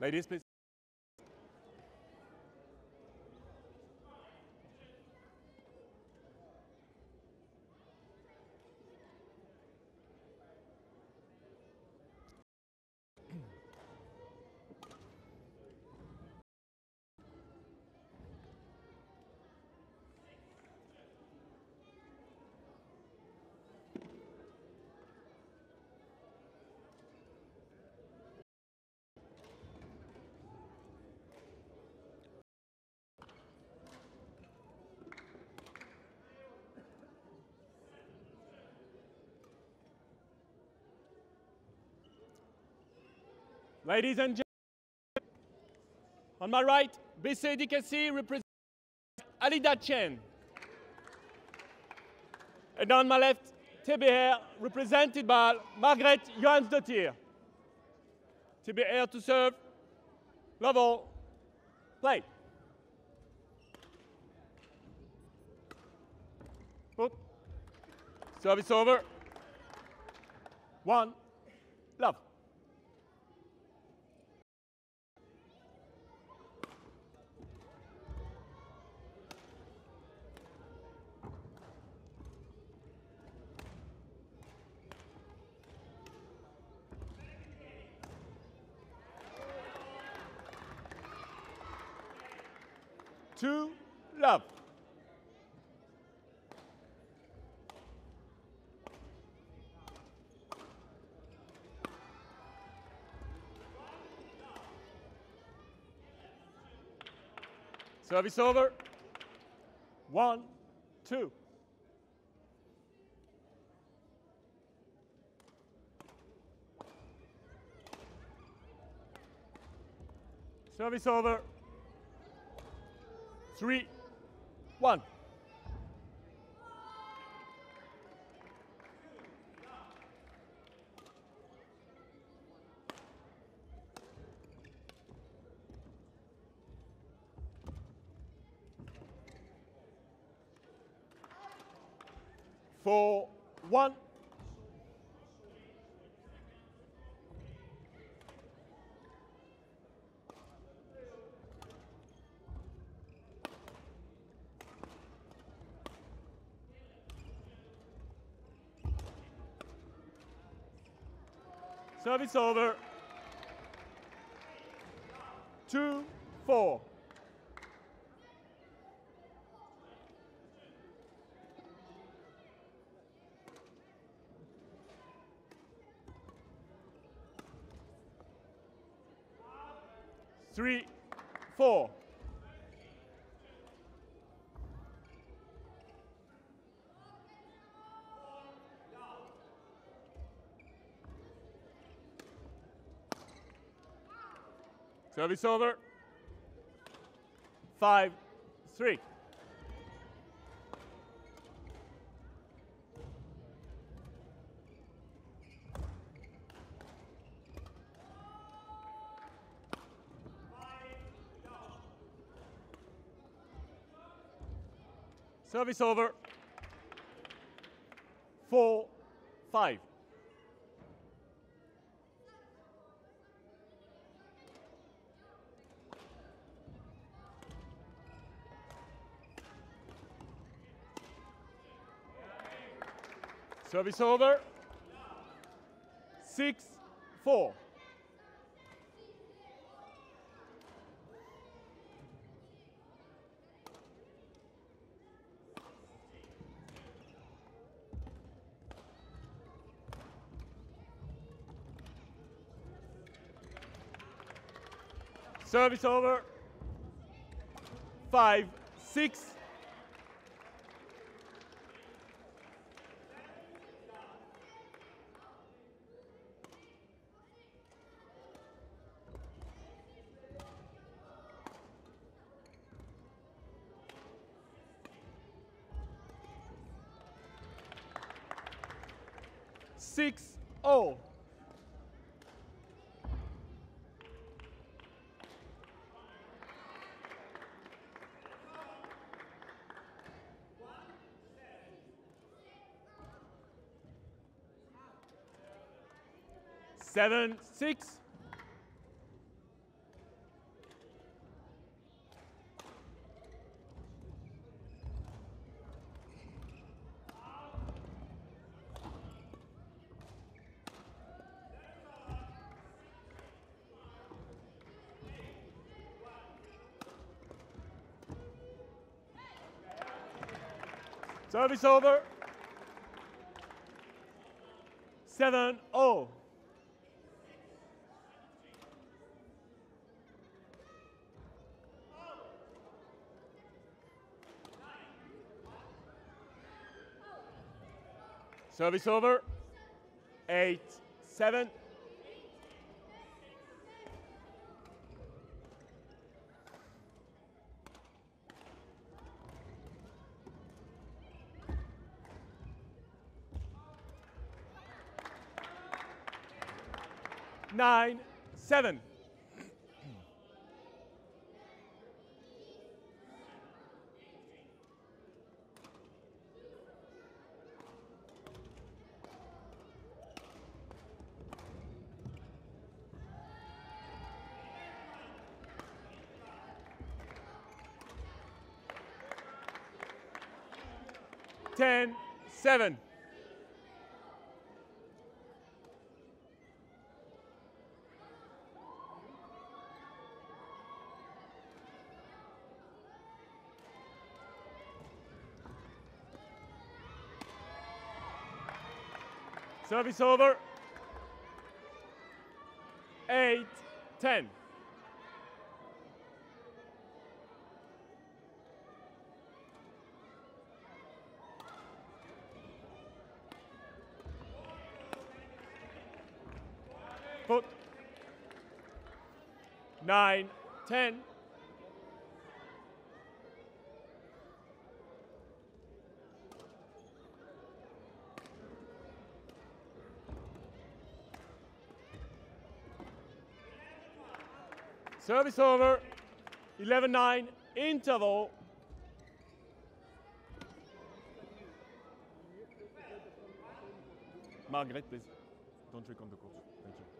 Ladies, please. Ladies and gentlemen, on my right, BC DKC represents Alida Chen. And on my left, TBR, represented by Margret Johannsdottir. TBR to serve. Level. Play. Put. Service over. One. Love. Two. Love. Service over. One, two. Service over. Three, one. Four, one. Service over. Two, four. Three, four. Service over. Five, three. Service over. Four, five. Service over. Six, four. Service over. Five, six. Six, oh. seven, six. Service over. 7 0. Service over. 8 7. Nine, seven. Seven. Service over. Eight, ten. Nine, ten. Service over. 11 9. Interval. Margret, please. Don't trick on the court. Thank you.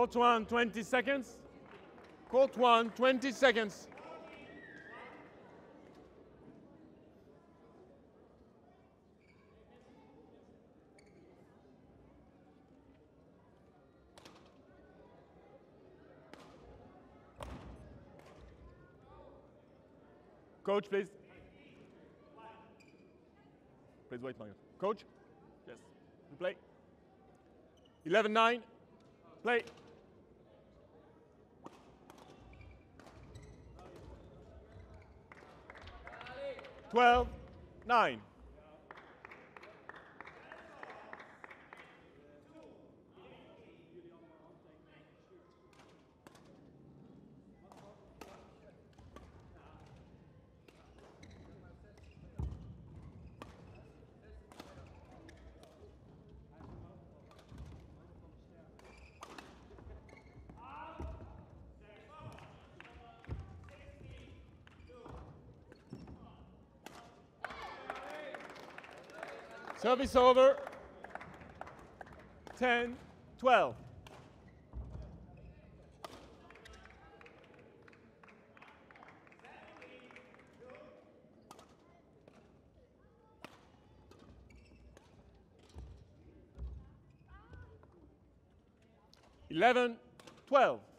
Court one, 20 seconds. Court one, 20 seconds. Coach, please. Please wait, Mario. Coach? Yes. We play. 11 9. Play. Twelve, nine. Service over. 10, 12. Eleven, twelve. Twelve,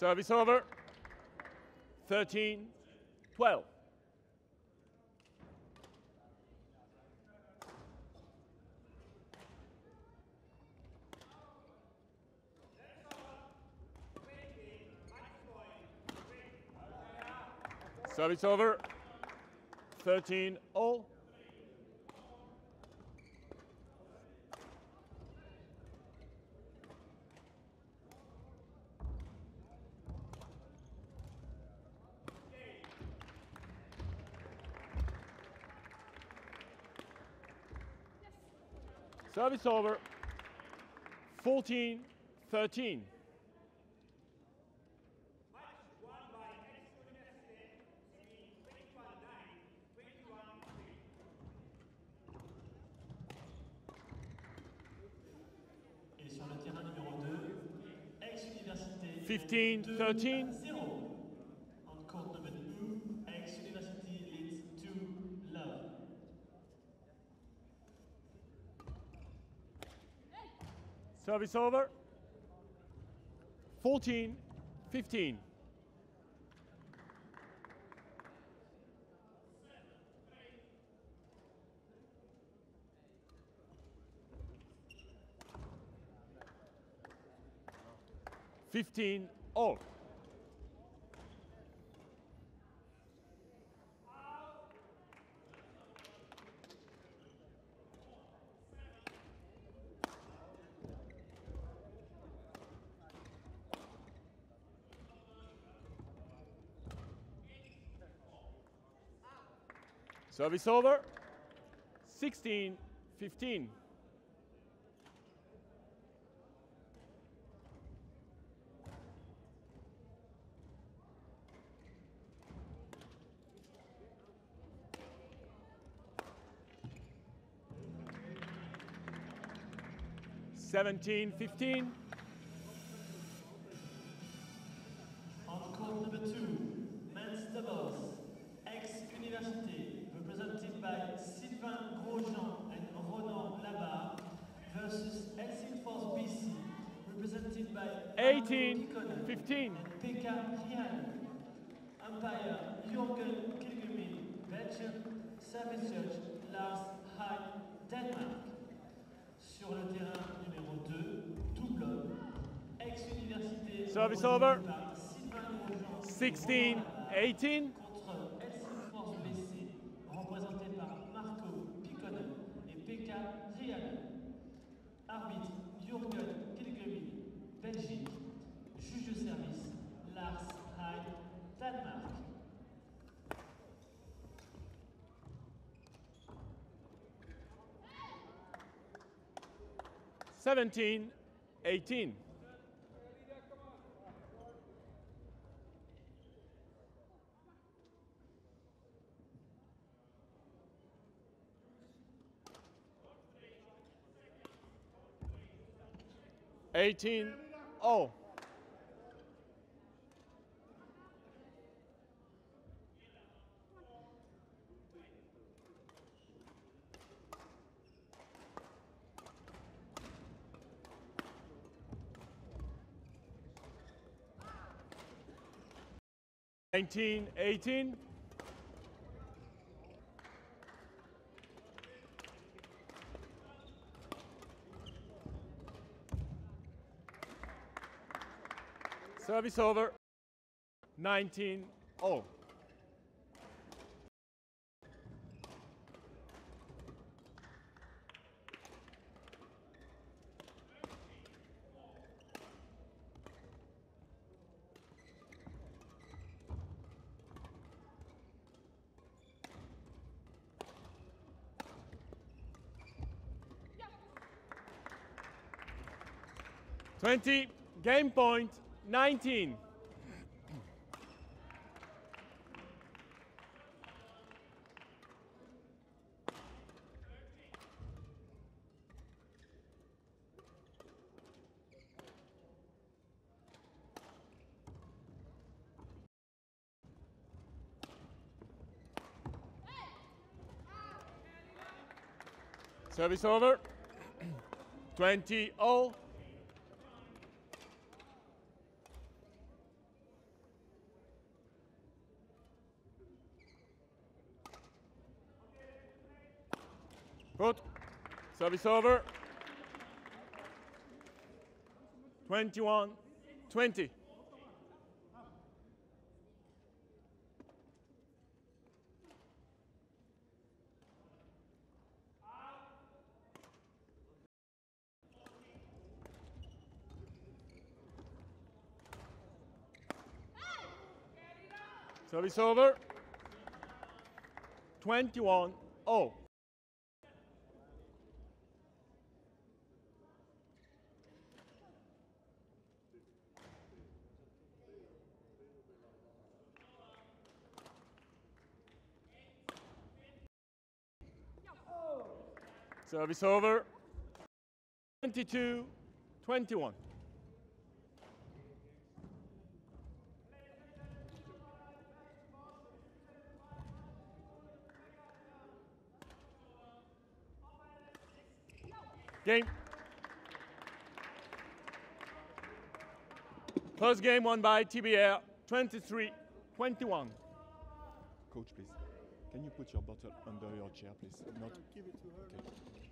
Service over. 13, 12. Service over. 13 all. Service over. 14 13. Et sur le terrain numéro 2, ex-université 15, 13. 0. On court number 2, ex-university leads to love. Service over. 14 15. Fifteen all. Service over. 16 15. Seventeen, fifteen. Pikonen et Pekka Rianen. Arbitre Jürgen Belgique. Juge de service Lars Hein, Danemark. Seventeen, eighteen. Eighteen, oh. Nineteen, eighteen. Service over. 19 all. Twenty, game point, nineteen. Service over. 20 all. Service over. 21, 20. Service over. 21 0. Service over. 22 21. Game. First game won by TBR 23 21. Coach, please. Can you put your bottle under your chair, please? Not. Give it to her. Okay.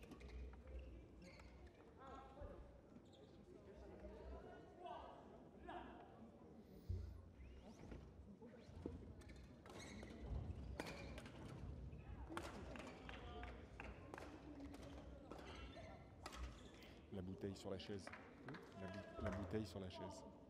La bouteille sur la chaise.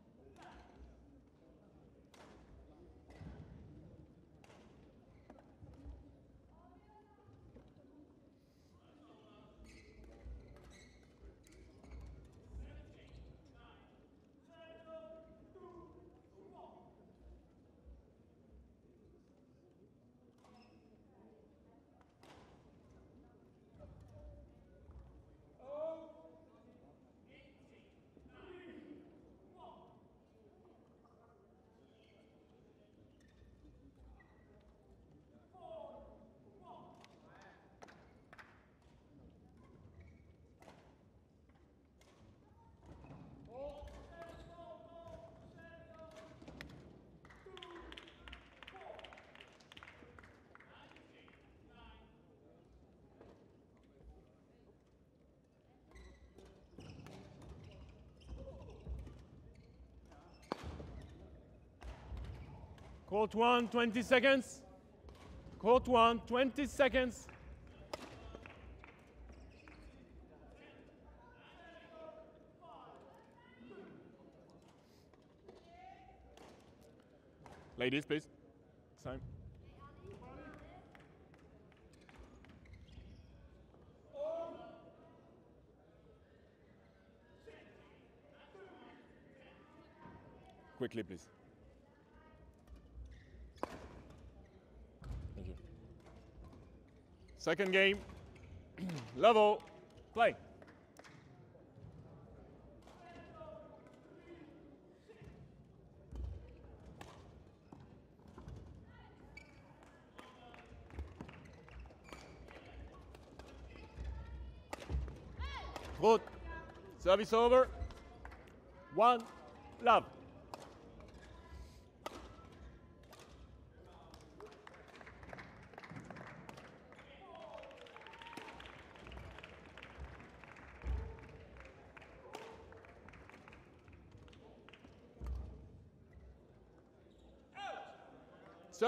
Court one, 20 seconds. Court one, 20 seconds. Ladies, please. Time. Quickly, please. Second game. Level. Play. Good. Service over. One. Love.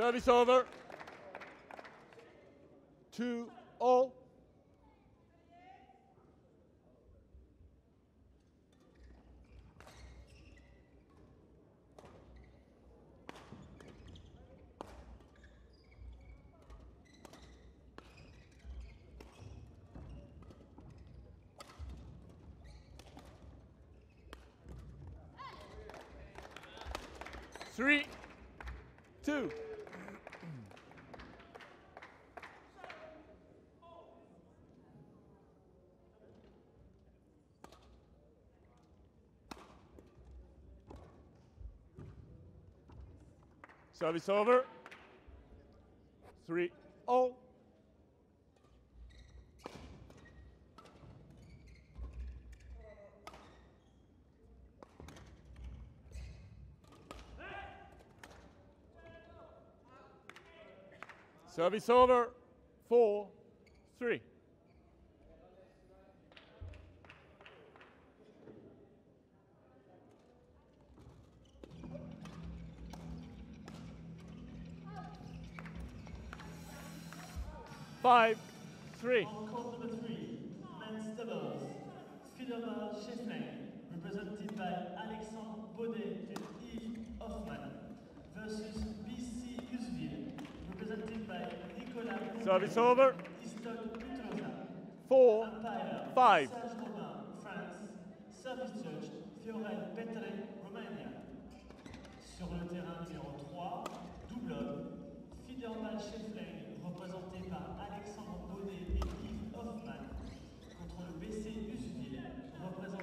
Service over. Two all. Service over. 3 0. Service over. 4 3. Five, three. On court number three, men's doubles, represented by Alexandre Baudet and Yves Hoffman, versus BC Usville, represented by Nicolas Service over. Four, Five.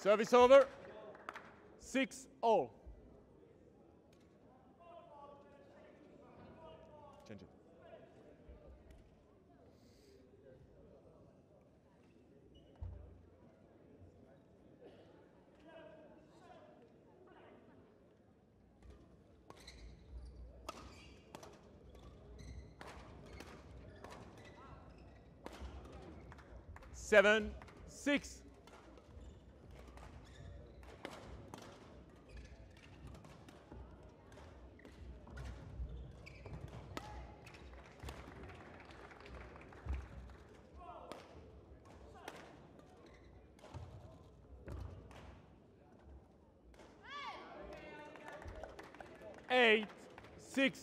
Service over. Six all. Change it. Seven, six. Eight, six.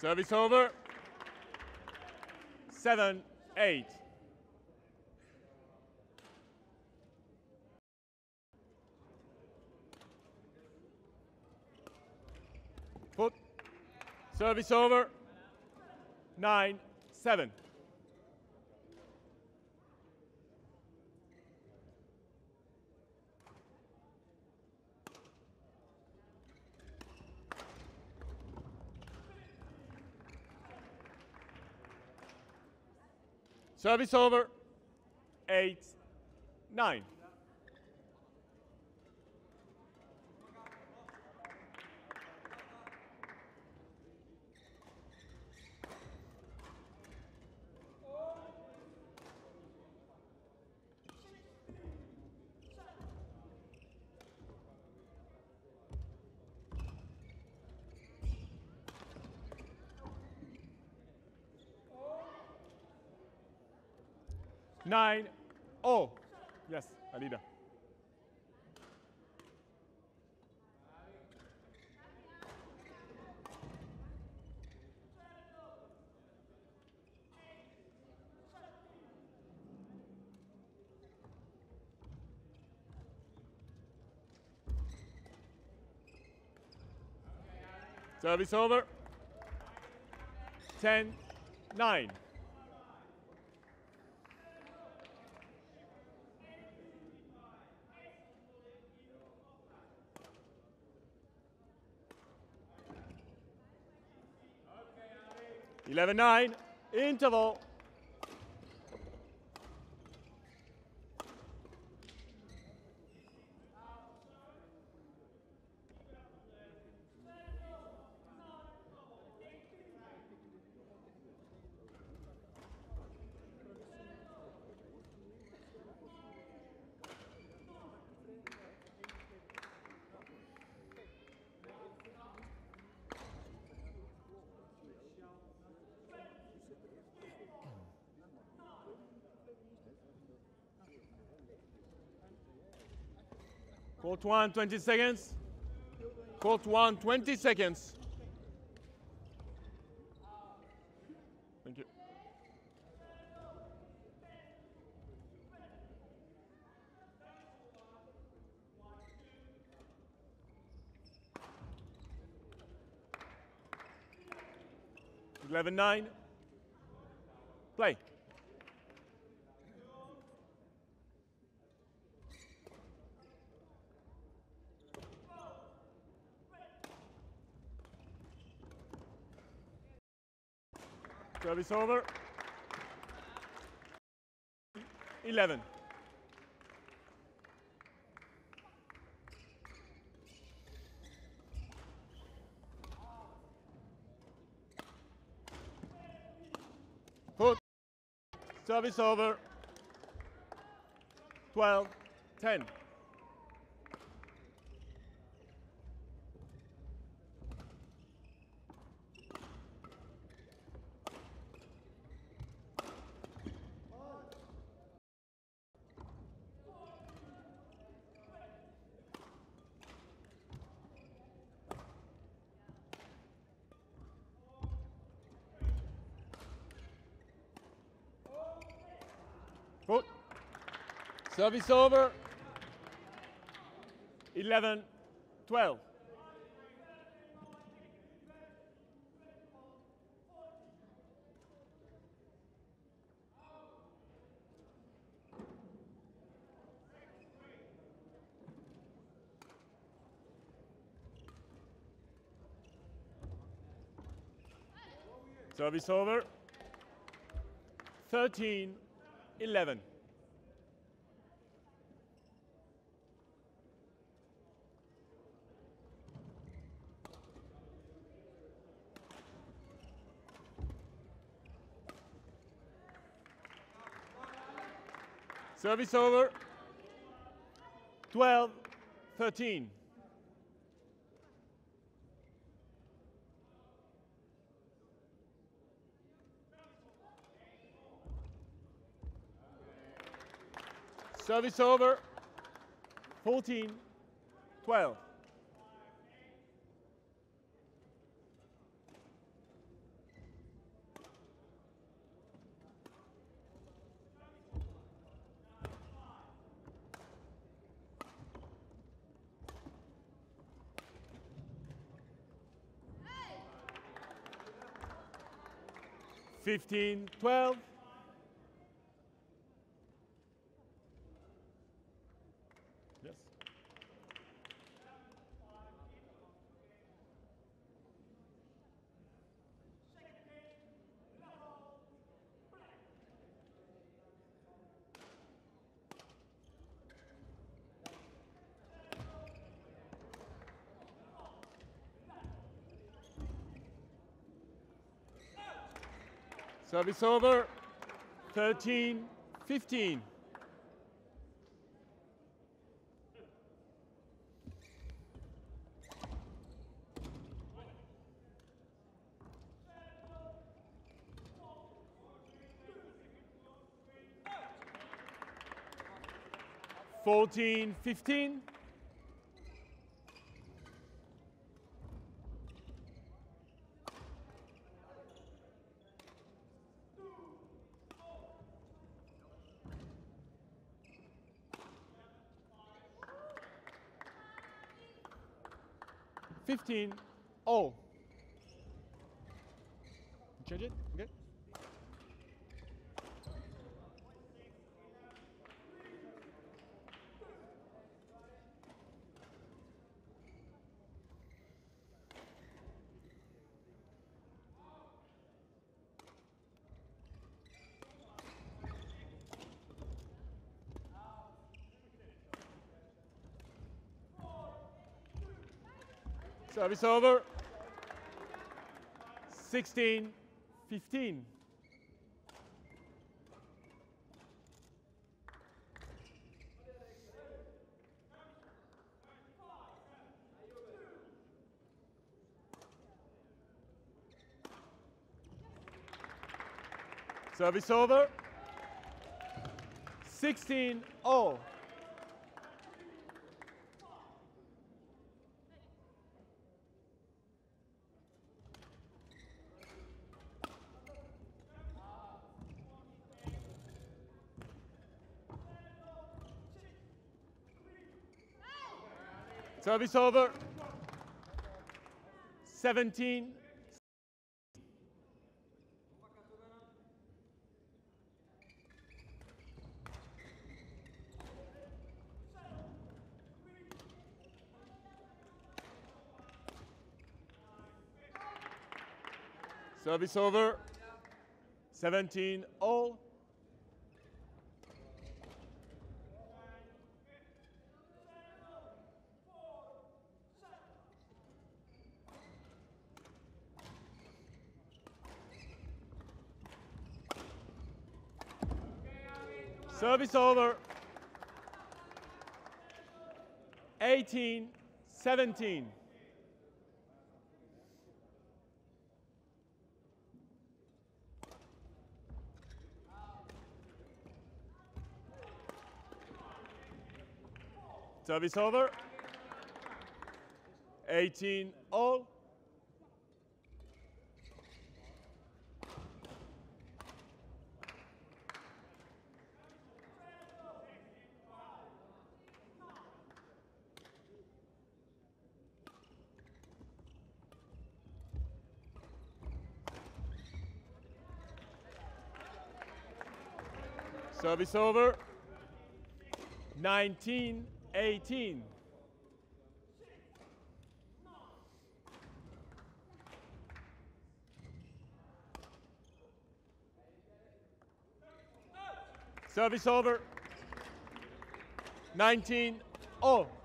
Service over. Seven, eight. Foot. Service over. Nine, seven. Service over. Eight, nine. Nine, oh. Yes, Alida. Service over. Ten, nine. Eleven, nine. Interval. Court one, 20 seconds. Court one, 20 seconds. Thank you. Eleven nine. Play. Service over. 11. Put. Service over. 12. 10. Service over. 11. 12. Service over. 13. 11. Service over. 12, 13. Service over. 14, 12. 15, 12. Service over. 13, 15. Fourteen, fifteen. Fifteen, all. Change it, okay? Service over. 16, 15. Service over. 16 all. Service over. 17. Service over. 17 all. Service over. 18 17. Service over. 18 all. Service over. 19 18. Service over. 19 all.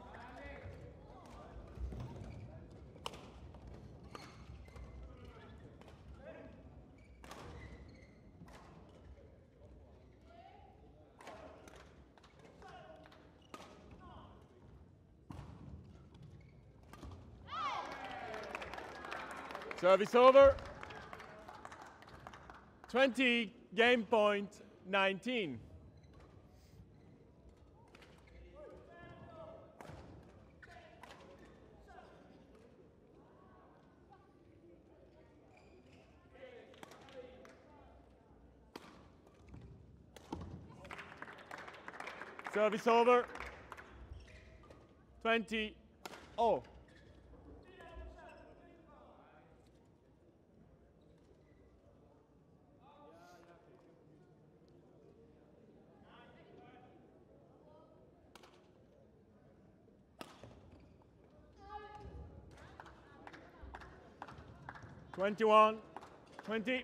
Service over. 20, game point 19. Service over. 20, oh. Twenty-one, twenty.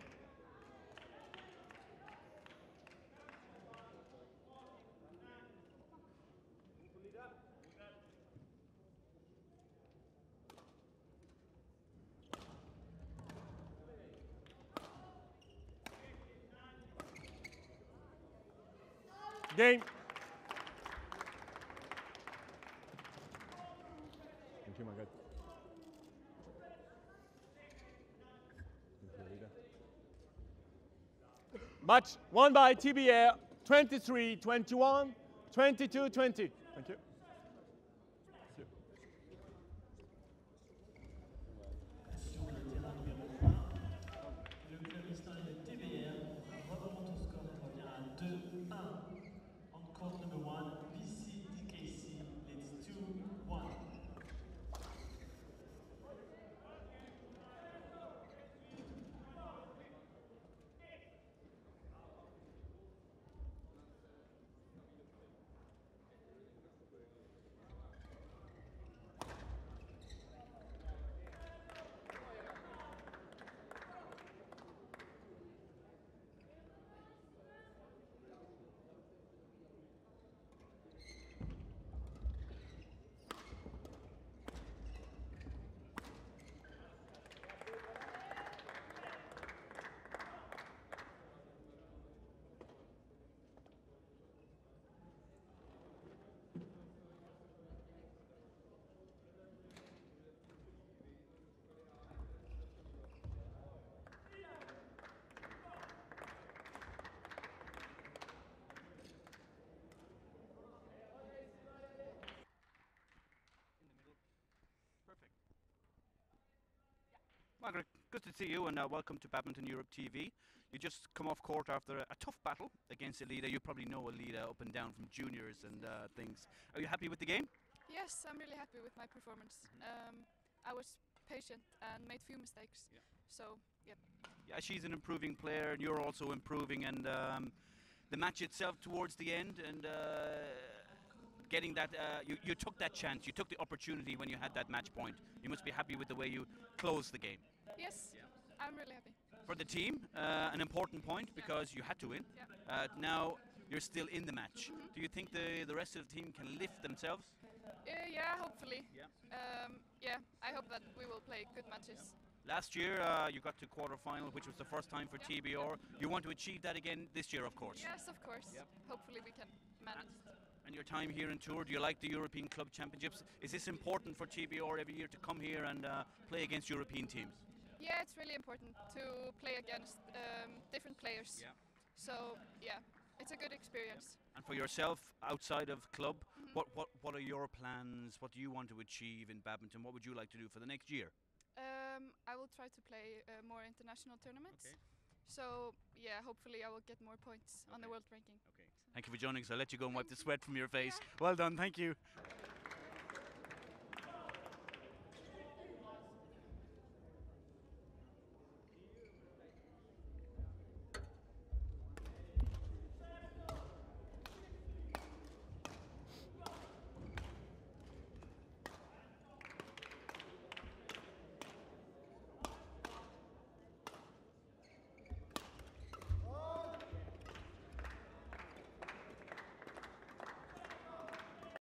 Game. Thank you, Margret. Match won by TBR 23 21, 22 20. Thank you. Sur le terrain numéro 1, le club historique de TBR remonte au score et revient à 2-1. On court number 1, BC DKC leads 2-1. Margret, good to see you and uh, welcome to Badminton Europe TV. You just come off court after a, a tough battle against Alida. You probably know Alida up and down from juniors and uh, things. Are you happy with the game? Yes, I'm really happy with my performance. Um, I was patient and made few mistakes. Yeah. So, yep. Yeah, she's an improving player, and you're also improving. And um, the match itself towards the end, and uh, getting that, uh, you, you took that chance, you took the opportunity when you had that match point. You must be happy with the way you closed the game. Yes, I'm really happy. For the team, uh, an important point because you had to win. Yeah. Uh, now you're still in the match. Do you think the, the rest of the team can lift themselves? Uh, yeah, hopefully. Yeah. Um, yeah, I hope that we will play good matches. Last year uh, you got to quarter final, which was the first time for Yeah. TBR. You want to achieve that again this year, of course. Yes, of course. Yep. Hopefully we can manage. And your time here in Tour, do you like the European Club Championships? Is this important for TBR every year to come here and uh, play against European teams? Yeah, it's really important to play against um, different players. Yeah. So, yeah, it's a good experience. And for yourself, outside of club, Mm-hmm. what, what, what are your plans? What do you want to achieve in badminton? What would you like to do for the next year? Um, I will try to play uh, more international tournaments. Okay. So, yeah, hopefully I will get more points on the world ranking. Okay. Thank you for joining us. I'll let you go and wipe the sweat from your face. Well done. Thank you.